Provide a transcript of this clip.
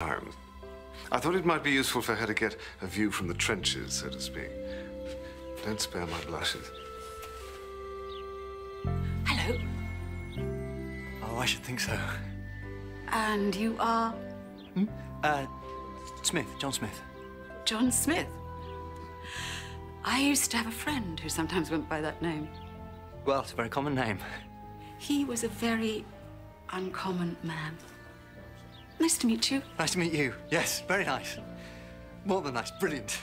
time. I thought it might be useful for her to get a view from the trenches, so to speak. Don't spare my blushes. Hello. Oh, I should think so. And you are Uh, Smith, John Smith. John Smith. I used to have a friend who sometimes went by that name. Well, it's a very common name. He was a very uncommon man. Nice to meet you. Nice to meet you. Yes, very nice. More than nice, brilliant.